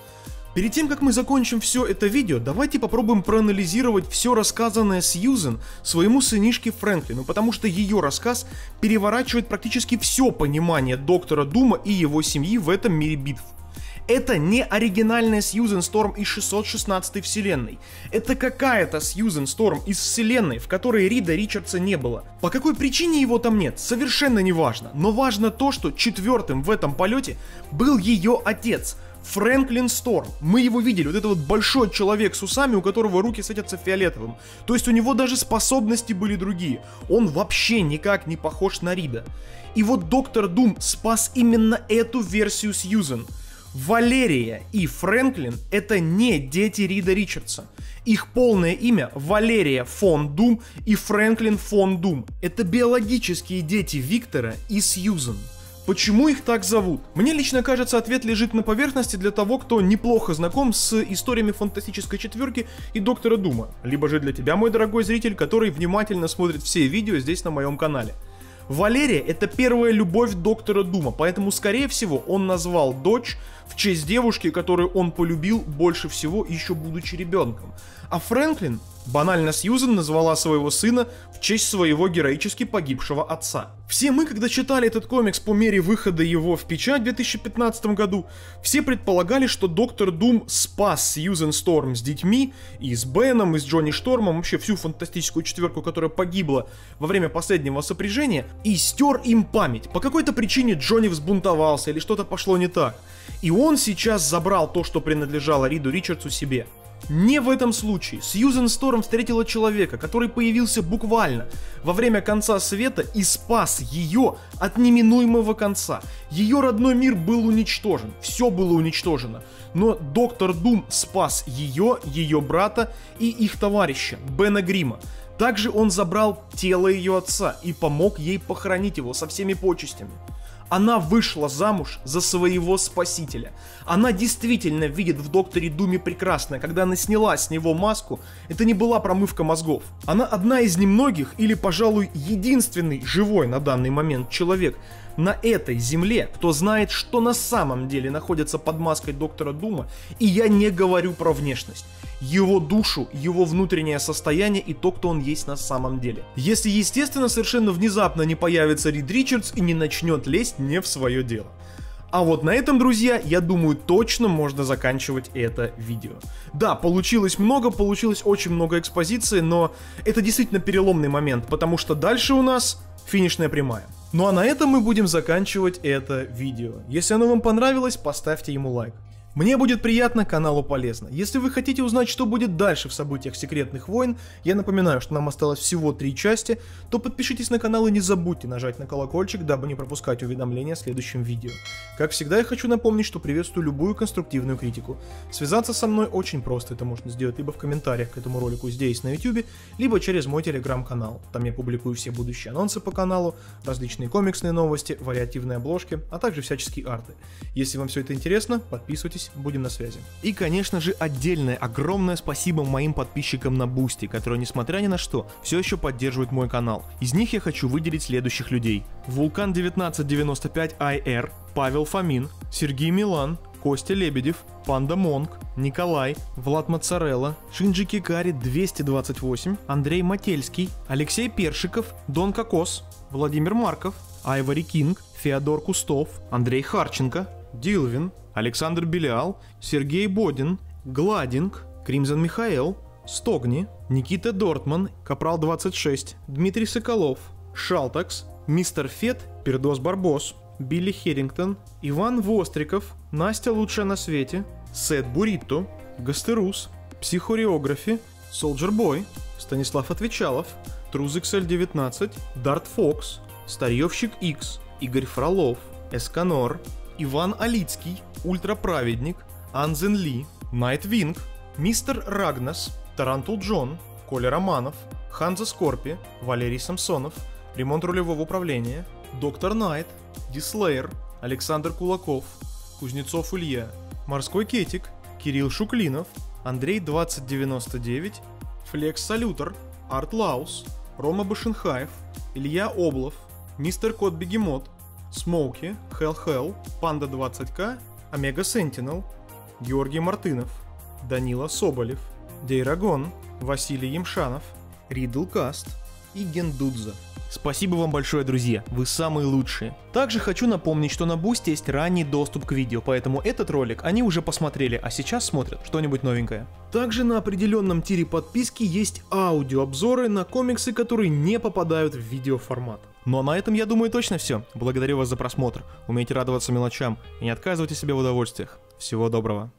Перед тем, как мы закончим все это видео, давайте попробуем проанализировать все рассказанное Сьюзен своему сынишке Фрэнклину, потому что ее рассказ переворачивает практически все понимание доктора Дума и его семьи в этом мире битв. Это не оригинальная Сьюзен Сторм из 616 вселенной. Это какая-то Сьюзен Сторм из вселенной, в которой Рида Ричардса не было. По какой причине его там нет, совершенно не важно. Но важно то, что четвертым в этом полете был ее отец, Фрэнклин Сторм. Мы его видели, вот это вот большой человек с усами, у которого руки светятся фиолетовым. То есть у него даже способности были другие. Он вообще никак не похож на Рида. И вот Доктор Дум спас именно эту версию Сьюзен. Валерия и Фрэнклин — это не дети Рида Ричардса. Их полное имя Валерия фон Дум и Фрэнклин фон Дум. Это биологические дети Виктора и Сьюзен. Почему их так зовут? Мне лично кажется, ответ лежит на поверхности для того, кто неплохо знаком с историями фантастической четверки и Доктора Дума. Либо же для тебя, мой дорогой зритель, который внимательно смотрит все видео здесь на моем канале. Валерия — это первая любовь Доктора Дума, поэтому, скорее всего, он назвал дочь в честь девушки, которую он полюбил больше всего, еще будучи ребенком. А Фрэнклин, банально Сьюзен, назвала своего сына в честь своего героически погибшего отца. Все мы, когда читали этот комикс по мере выхода его в печать в 2015 году, все предполагали, что Доктор Дум спас Сьюзен Сторм с детьми, и с Беном, и с Джонни Штормом, вообще всю фантастическую четверку, которая погибла во время последнего сопряжения, и стер им память. По какой-то причине Джонни взбунтовался или что-то пошло не так. И он сейчас забрал то, что принадлежало Риду Ричардсу себе. Не в этом случае. Сьюзен Сторм встретила человека, который появился буквально во время конца света и спас ее от неминуемого конца. Ее родной мир был уничтожен, все было уничтожено. Но Доктор Дум спас ее, ее брата и их товарища, Бена Грима. Также он забрал тело ее отца и помог ей похоронить его со всеми почестями. Она вышла замуж за своего спасителя. Она действительно видит в Докторе Думе прекрасное. Когда она сняла с него маску, это не была промывка мозгов. Она одна из немногих, или, пожалуй, единственный живой на данный момент человек, на этой земле, кто знает, что на самом деле находится под маской доктора Дума, и я не говорю про внешность его душу, его внутреннее состояние и то, кто он есть на самом деле. Если, естественно, совершенно внезапно не появится Рид Ричардс и не начнет лезть не в свое дело. А вот на этом, друзья, я думаю, точно можно заканчивать это видео. Да, получилось много, получилось очень много экспозиции, но это действительно переломный момент, потому что дальше у нас финишная прямая. Ну а на этом мы будем заканчивать это видео. Если оно вам понравилось, поставьте ему лайк. Мне будет приятно, каналу полезно. Если вы хотите узнать, что будет дальше в событиях Секретных войн, я напоминаю, что нам осталось всего три части, то подпишитесь на канал и не забудьте нажать на колокольчик, дабы не пропускать уведомления о следующем видео. Как всегда, я хочу напомнить, что приветствую любую конструктивную критику. Связаться со мной очень просто, это можно сделать либо в комментариях к этому ролику здесь на YouTube, либо через мой телеграм-канал. Там я публикую все будущие анонсы по каналу, различные комиксные новости, вариативные обложки, а также всяческие арты. Если вам все это интересно, подписывайтесь Подпишитесь, будем на связи. И, конечно же, отдельное огромное спасибо моим подписчикам на Бусти, которые, несмотря ни на что, все еще поддерживают мой канал. Из них я хочу выделить следующих людей. Вулкан 1995 IR, Павел Фомин, Сергей Милан, Костя Лебедев, Панда Монг, Николай, Влад Моцарелла, Шинджи Кикари 228, Андрей Мательский, Алексей Першиков, Дон Кокос, Владимир Марков, Айвари Кинг, Феодор Кустов, Андрей Харченко, Дилвин, Александр Белиал, Сергей Бодин, Гладинг, Crimson Михаэл, Стогни, Никита Дортман, Капрал 26, Дмитрий Соколов, Шалтакс, Мистер Фет, Пердос Барбос, Билли Херингтон, Иван Востриков, Настя Лучшая на свете, Сет Буритто, Гастерус, Психореографи, Soldier Boy, Станислав Отвечалов, Труз XL19, Дарт Фокс, Старьевщик X, Игорь Фролов, Эсканор, Иван Алицкий, Ультраправедник, Анзен Ли, Nightwing, Мистер Рагнас, Тарантул Джон, Коля Романов, Ханза Скорпи, Валерий Самсонов, Ремонт рулевого управления, Доктор Найт, Дислеер, Александр Кулаков, Кузнецов Илья, Морской Кетик, Кирилл Шуклинов, Андрей 2099, Флекс Салютер, Арт Лаус, Рома Башенхаев, Илья Облов, Мистер Кот Бегемот, Смоуки, Хелл Хелл, Панда 20К, Omega Sentinel, Георгий Мартынов, Данила Соболев, Дейрагон, Василий Емшанов, Ридл Каст и Гендудза. Спасибо вам большое, друзья, вы самые лучшие. Также хочу напомнить, что на Бусте есть ранний доступ к видео, поэтому этот ролик они уже посмотрели, а сейчас смотрят что-нибудь новенькое. Также на определенном тире подписки есть аудиообзоры на комиксы, которые не попадают в видеоформат. Ну а на этом, я думаю, точно все. Благодарю вас за просмотр. Умейте радоваться мелочам и не отказывайте себе в удовольствиях. Всего доброго.